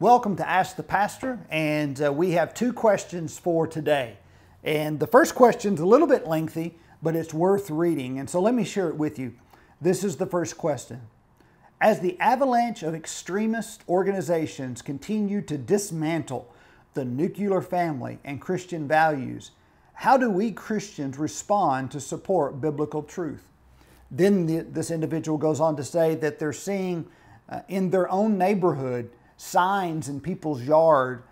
Welcome to Ask the Pastor, and uh, we have two questions for today. And the first question is a little bit lengthy, but it's worth reading. And so let me share it with you. This is the first question. As the avalanche of extremist organizations continue to dismantle the nuclear family and Christian values, how do we Christians respond to support biblical truth? Then the, this individual goes on to say that they're seeing uh, in their own neighborhood signs in people's yard,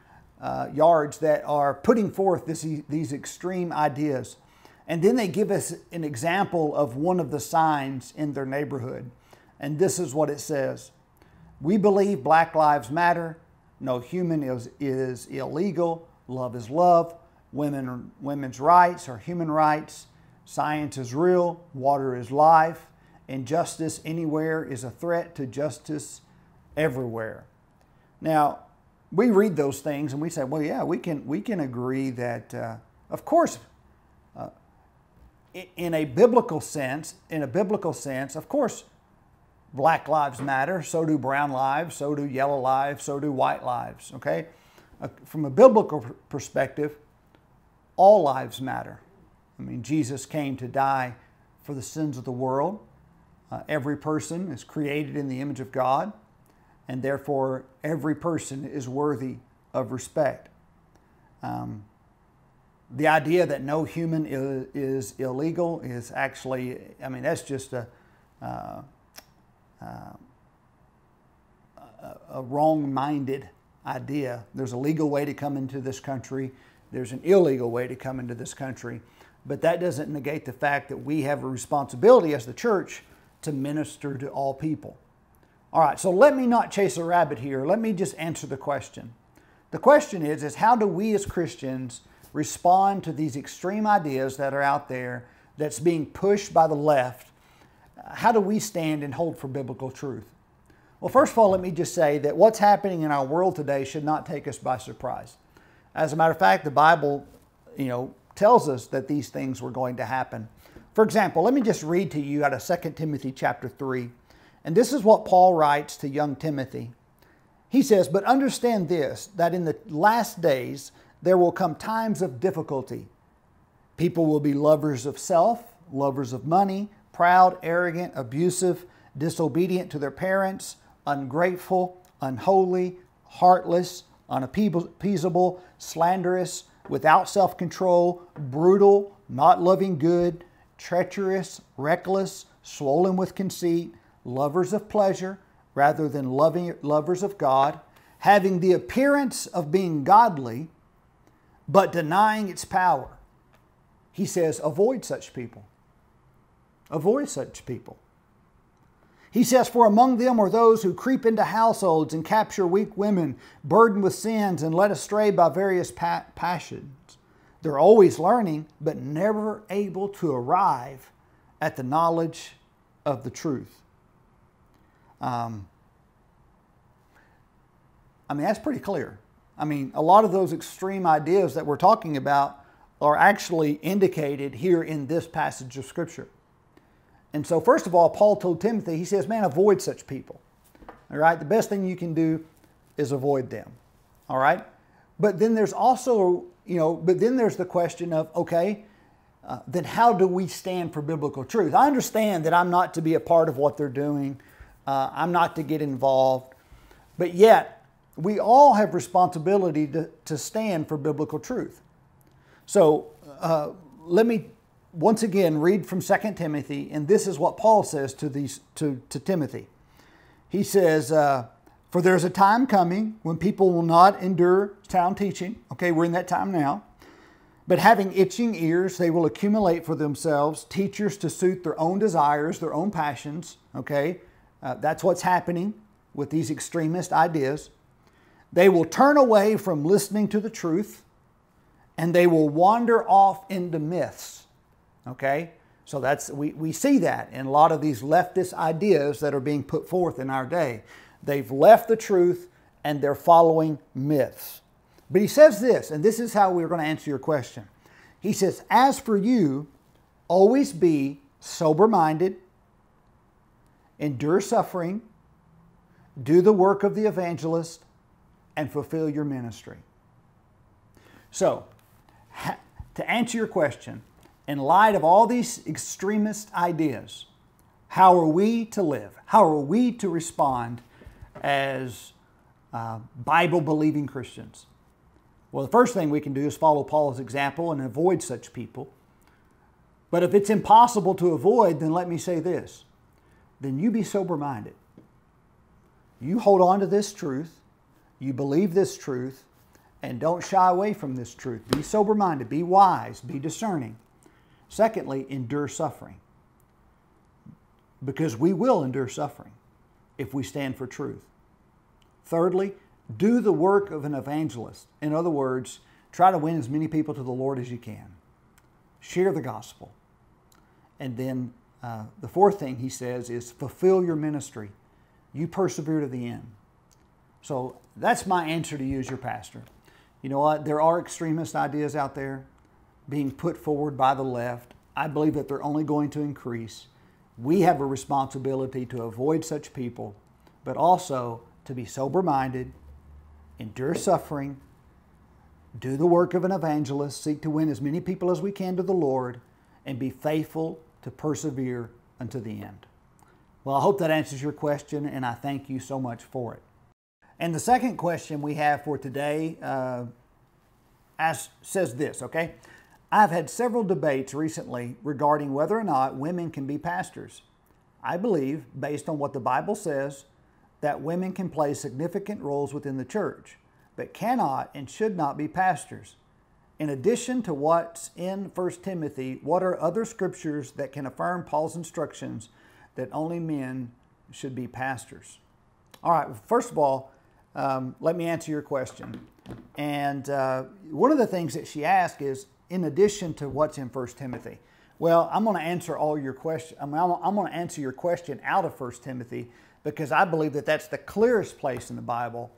uh, yards that are putting forth this, these extreme ideas. And then they give us an example of one of the signs in their neighborhood. And this is what it says We believe Black Lives Matter. No human is, is illegal. Love is love. Women, women's rights are human rights. Science is real. Water is life. Injustice anywhere is a threat to justice everywhere. Now, we read those things and we say, well, yeah, we can, we can agree that, uh, of course, uh, in a biblical sense, in a biblical sense, of course, black lives matter, so do brown lives, so do yellow lives, so do white lives, okay? Uh, from a biblical perspective, all lives matter. I mean, Jesus came to die for the sins of the world. Uh, every person is created in the image of God and therefore every person is worthy of respect. Um, the idea that no human is, is, illegal is actually, I mean, that's just a, uh, uh, a wrong minded idea. There's a legal way to come into this country, there's an illegal way to come into this country, but that doesn't negate the fact that we have a responsibility as the church to minister to all people. All right, so let me not chase a rabbit here. Let me just answer the question. The question is, is how do we as Christians respond to these extreme ideas that are out there that's being pushed by the left? How do we stand and hold for biblical truth? Well, first of all, let me just say that what's happening in our world today should not take us by surprise. As a matter of fact, the Bible, you know, tells us that these things were going to happen. For example, let me just read to you out of 2 Timothy chapter 3. And this is what Paul writes to young Timothy. He says, But understand this, that in the last days there will come times of difficulty. People will be lovers of self, lovers of money, proud, arrogant, abusive, disobedient to their parents, ungrateful, unholy, heartless, unappeasable, slanderous, without self control, brutal, not loving good, treacherous, reckless, swollen with conceit lovers of pleasure rather than loving, lovers of God, having the appearance of being godly, but denying its power. He says, avoid such people. Avoid such people. He says, For among them are those who creep into households and capture weak women, burdened with sins and led astray by various pa- passions. They're always learning, but never able to arrive at the knowledge of the truth. Um, I mean, that's pretty clear. I mean, a lot of those extreme ideas that we're talking about are actually indicated here in this passage of Scripture. And so, first of all, Paul told Timothy, he says, man, avoid such people. All right? The best thing you can do is avoid them. All right? But then there's also, you know, but then there's the question of, okay, uh, then how do we stand for biblical truth? I understand that I'm not to be a part of what they're doing. Uh, I'm not to get involved. But yet, we all have responsibility to, to stand for biblical truth. So uh, let me once again read from 2 Timothy, and this is what Paul says to, these, to, to Timothy. He says, uh, For there's a time coming when people will not endure sound teaching. Okay, we're in that time now. But having itching ears, they will accumulate for themselves teachers to suit their own desires, their own passions. Okay, uh, that's what's happening with these extremist ideas. They will turn away from listening to the truth and they will wander off into myths. Okay? So that's we, we see that in a lot of these leftist ideas that are being put forth in our day. They've left the truth and they're following myths. But he says this, and this is how we're going to answer your question. He says, As for you, always be sober minded, endure suffering, do the work of the evangelist, and fulfill your ministry. So, to answer your question, in light of all these extremist ideas, how are we to live? How are we to respond as uh, Bible believing Christians? Well, the first thing we can do is follow Paul's example and avoid such people. But if it's impossible to avoid, then let me say this then you be sober minded. You hold on to this truth, you believe this truth, and don't shy away from this truth. Be sober minded, be wise, be discerning. Secondly, endure suffering. Because we will endure suffering if we stand for truth. Thirdly, do the work of an evangelist. In other words, try to win as many people to the Lord as you can. Share the gospel. And then uh, the fourth thing he says is fulfill your ministry. You persevere to the end. So that's my answer to you as your pastor. You know what? There are extremist ideas out there being put forward by the left. I believe that they're only going to increase. We have a responsibility to avoid such people, but also to be sober minded, endure suffering, do the work of an evangelist, seek to win as many people as we can to the Lord, and be faithful to persevere unto the end. Well, I hope that answers your question, and I thank you so much for it. And the second question we have for today uh, as, says this, okay? I've had several debates recently regarding whether or not women can be pastors. I believe, based on what the Bible says, that women can play significant roles within the church, but cannot and should not be pastors. In addition to what's in 1 Timothy, what are other scriptures that can affirm Paul's instructions that only men should be pastors? All right, first of all, um, let me answer your question. And uh, one of the things that she asked is, in addition to what's in 1 Timothy. Well, I'm going to answer all your questions. I'm, I'm going to answer your question out of 1 Timothy because I believe that that's the clearest place in the Bible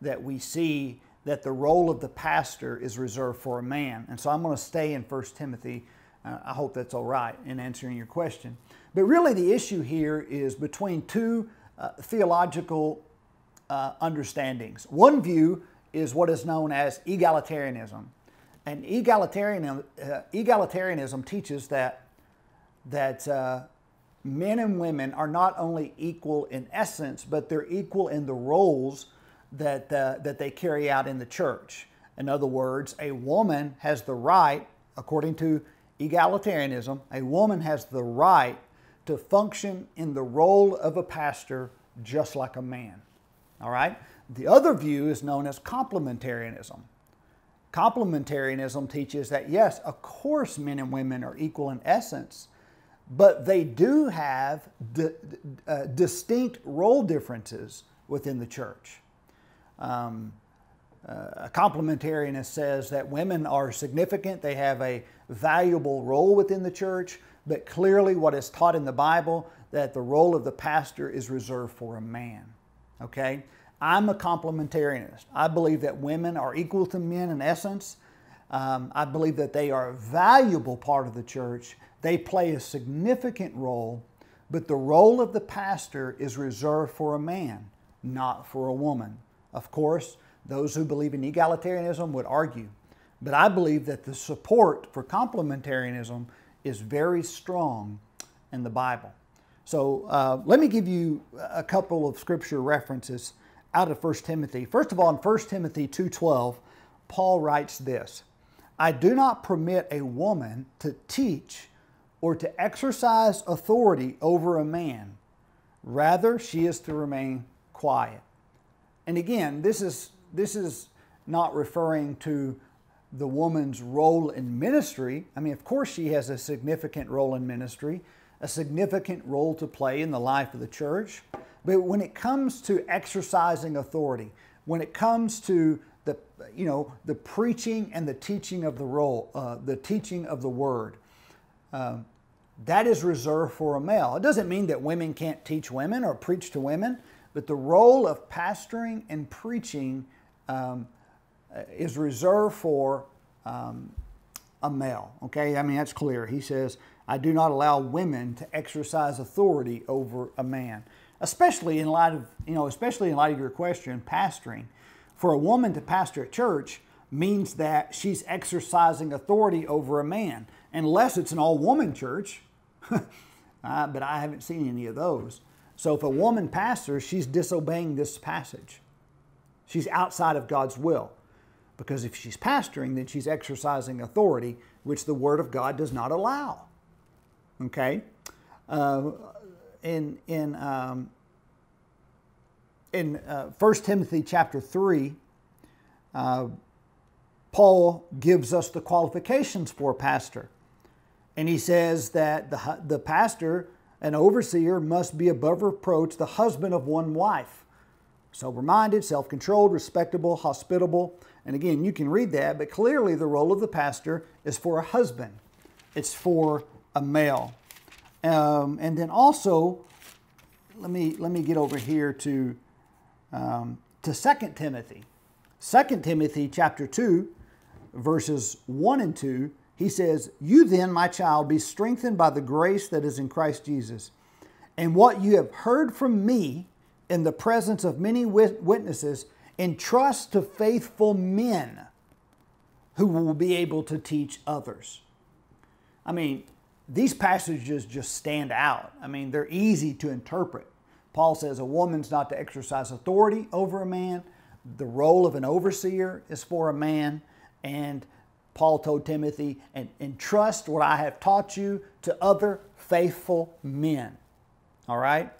that we see that the role of the pastor is reserved for a man. And so I'm going to stay in 1 Timothy. Uh, I hope that's all right in answering your question. But really, the issue here is between two uh, theological uh, understandings. One view is what is known as egalitarianism. And egalitarianism, uh, egalitarianism teaches that, that uh, men and women are not only equal in essence, but they're equal in the roles that, uh, that they carry out in the church. In other words, a woman has the right, according to egalitarianism, a woman has the right to function in the role of a pastor just like a man. All right? The other view is known as complementarianism. Complementarianism teaches that, yes, of course, men and women are equal in essence, but they do have uh, distinct role differences within the church. Um, uh, a complementarianist says that women are significant, they have a valuable role within the church, but clearly, what is taught in the Bible that the role of the pastor is reserved for a man. Okay? I'm a complementarianist. I believe that women are equal to men in essence. Um, I believe that they are a valuable part of the church. They play a significant role, but the role of the pastor is reserved for a man, not for a woman. Of course, those who believe in egalitarianism would argue, but I believe that the support for complementarianism is very strong in the Bible. So uh, let me give you a couple of scripture references out of 1 Timothy. First of all, in 1 Timothy 2:12, Paul writes this: I do not permit a woman to teach or to exercise authority over a man. Rather, she is to remain quiet. And again, this is this is not referring to the woman's role in ministry. I mean, of course, she has a significant role in ministry, a significant role to play in the life of the church. But when it comes to exercising authority, when it comes to the, you know, the preaching and the teaching of the role, uh, the teaching of the word, uh, that is reserved for a male. It doesn't mean that women can't teach women or preach to women, but the role of pastoring and preaching um, is reserved for um, a male. Okay, I mean that's clear. He says, "I do not allow women to exercise authority over a man." especially in light of you know especially in light of your question pastoring For a woman to pastor a church means that she's exercising authority over a man, unless it's an all woman church. uh, but I haven't seen any of those. So if a woman pastors, she's disobeying this passage. She's outside of God's will. Because if she's pastoring, then she's exercising authority, which the Word of God does not allow. Okay? Uh, in in um, in uh, 1 Timothy chapter 3, uh, Paul gives us the qualifications for pastor. And he says that the, the pastor, an overseer, must be above reproach, the husband of one wife. Sober minded, self controlled, respectable, hospitable. And again, you can read that, but clearly the role of the pastor is for a husband, it's for a male. Um, and then also, let me, let me get over here to, um, to 2 Timothy. 2 Timothy chapter 2, verses 1 and 2, he says, You then, my child, be strengthened by the grace that is in Christ Jesus. And what you have heard from me in the presence of many witnesses, entrust to faithful men who will be able to teach others. I mean, these passages just stand out. I mean, they're easy to interpret. Paul says a woman's not to exercise authority over a man. The role of an overseer is for a man. And Paul told Timothy, and entrust what I have taught you to other faithful men. All right?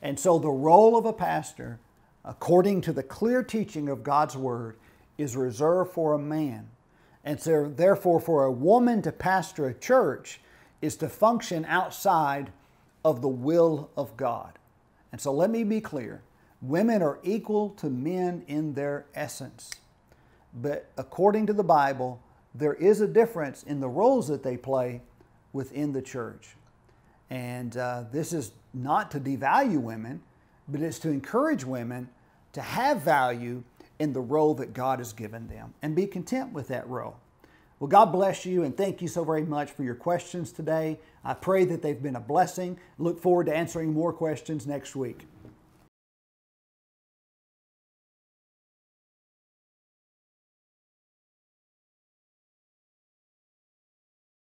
And so the role of a pastor, according to the clear teaching of God's Word, is reserved for a man. And so, therefore, for a woman to pastor a church is to function outside of the will of God. And so let me be clear women are equal to men in their essence. But according to the Bible, there is a difference in the roles that they play within the church. And uh, this is not to devalue women, but it's to encourage women to have value in the role that God has given them and be content with that role. Well, God bless you and thank you so very much for your questions today. I pray that they've been a blessing. Look forward to answering more questions next week.